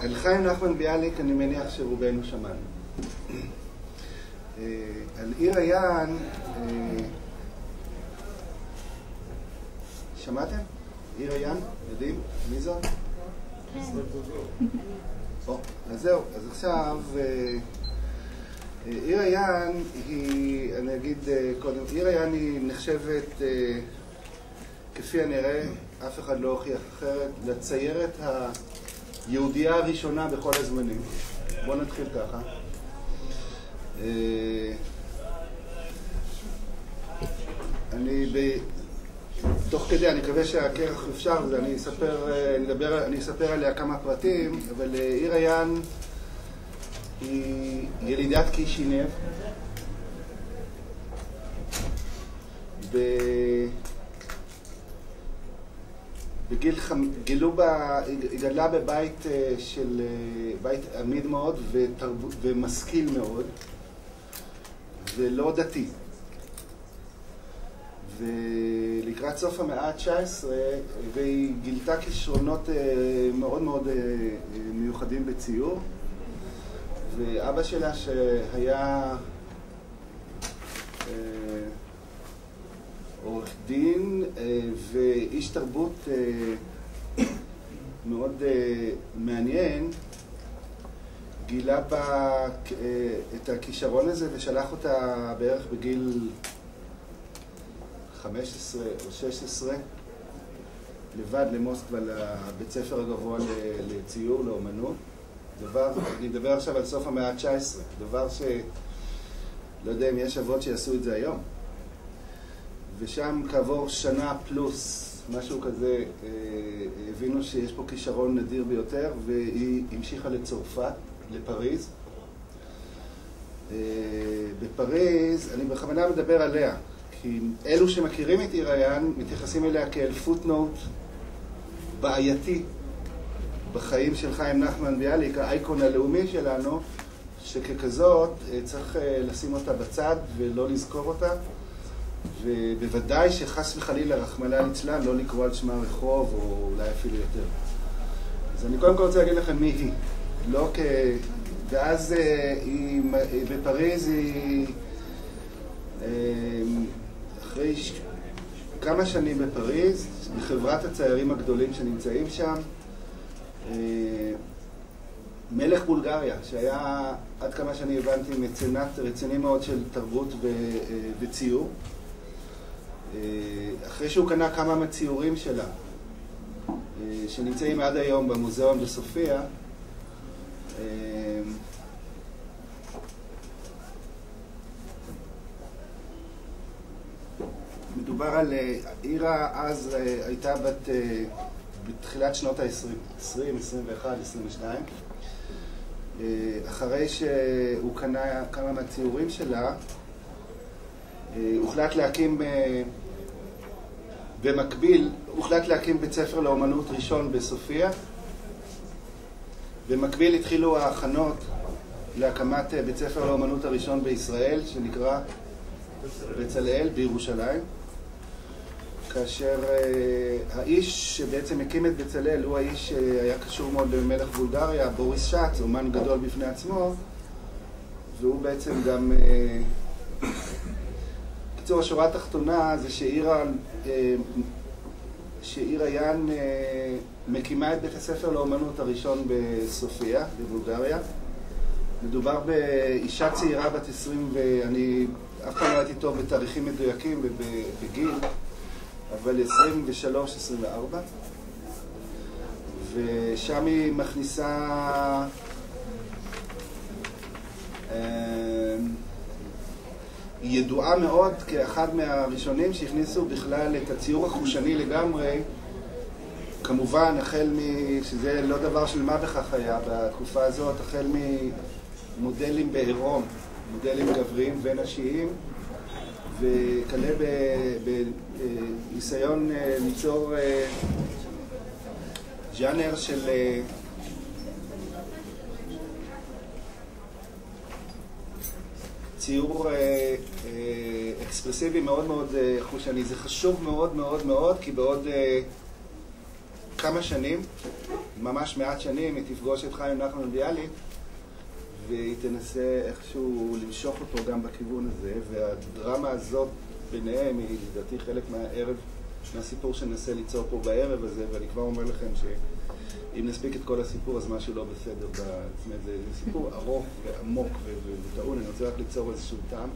חיים נחמן ביאליק, אני מניח שרובנו שמענו. על עיר היען, שמעתם? עיר היען? יודעים? מי זאת? אז זהו, אז עכשיו, עיר היען היא, אני אגיד קודם, עיר היען היא נחשבת, כפי הנראה, אף אחד לא הוכיח אחרת, לציירת היהודייה הראשונה בכל הזמנים. בואו נתחיל ככה. אני ב... תוך כדי, אני מקווה שהכרך אפשר, ואני אספר, נדבר, אני אספר עליה כמה פרטים, אבל עיר היען היא ילידת קישינב. בגיל חמ... גילו היא גדלה בבית של, בית עמיד מאוד ותרב... ומשכיל מאוד ולא דתי. ולקראת סוף המאה ה-19, והיא גילתה כישרונות מאוד מאוד מיוחדים בציור. ואבא שלה שהיה דין ואיש תרבות מאוד מעניין, גילה בה את הכישרון הזה ושלח אותה בערך בגיל 15 או 16 לבד למוסקבה, לבית ספר הגבוה לציור, לאומנות. דבר, אני מדבר עכשיו על סוף המאה ה-19, דבר ש... לא יודע אם יש אבות שיעשו את זה היום. ושם כעבור שנה פלוס, משהו כזה, הבינו שיש פה כישרון נדיר ביותר, והיא המשיכה לצרפת, לפריז. בפריז, אני בכוונה מדבר עליה, כי אלו שמכירים את עיר היען מתייחסים אליה כאל פוטנוט בעייתי בחיים של חיים נחמן ביאליק, האייקון הלאומי שלנו, שככזאת צריך לשים אותה בצד ולא לזכור אותה, ובוודאי שחס וחלילה, רחמנא ליצלן, לא לקרוא על שמה רחוב, או אולי אפילו יותר. אז אני קודם כל רוצה להגיד לכם מי היא. לא כ... ואז היא, בפריז היא, אחרי כמה שנים בפריז, בחברת הציירים הגדולים שנמצאים שם, מלך בולגריה, שהיה עד כמה שאני הבנתי מצנת רציני מאוד של תרבות וציור, אחרי שהוא קנה כמה מציורים שלה, שנמצאים עד היום במוזיאון בסופיה, מדובר על עירה אז הייתה בת בתחילת שנות ה-20, 20, 21, 22. אחרי שהוא קנה כמה מהציורים שלה, הוחלט להקים במקביל, הוחלט להקים בית ספר לאומנות ראשון בסופיה. במקביל התחילו ההכנות להקמת בית ספר לאומנות הראשון בישראל, שנקרא בצלאל בירושלים. כאשר האיש שבעצם הקים את בצלאל הוא האיש שהיה קשור מאוד למלך בולגריה, בוריס שץ, אומן גדול בפני עצמו, והוא בעצם גם... בקיצור, השורה התחתונה זה שעיר היען מקימה את בית הספר לאומנות הראשון בסופיה, בבולגריה. מדובר באישה צעירה בת 20, ואני אף פעם לא הייתי טוב בתאריכים מדויקים ובגיל, אבל 23-24, ושם היא מכניסה היא ידועה מאוד כאחד מהראשונים שהכניסו בכלל את הציור החושני לגמרי, כמובן, החל מ... שזה לא דבר של מה בכך היה בתקופה הזאת, החל ממודלים בעירום, מודלים גבריים ונשיים, וכלה בניסיון ליצור ז'אנר של ציור אקספרסיבי מאוד מאוד חושני. זה חשוב מאוד מאוד מאוד, כי בעוד כמה שנים ממש מעט שנים היא תפגוש את חיים נחמן ביאליק והיא תנסה איכשהו למשוך אותו גם בכיוון הזה, והדרמה הזאת ביניהם היא לדעתי חלק מהערב, מהסיפור שננסה ליצור פה בערב הזה, ואני כבר אומר לכם שאם נספיק את כל הסיפור אז משהו לא בסדר. זאת אומרת, זה סיפור ארוך ועמוק וטעון, אני רוצה רק ליצור איזשהו טעם.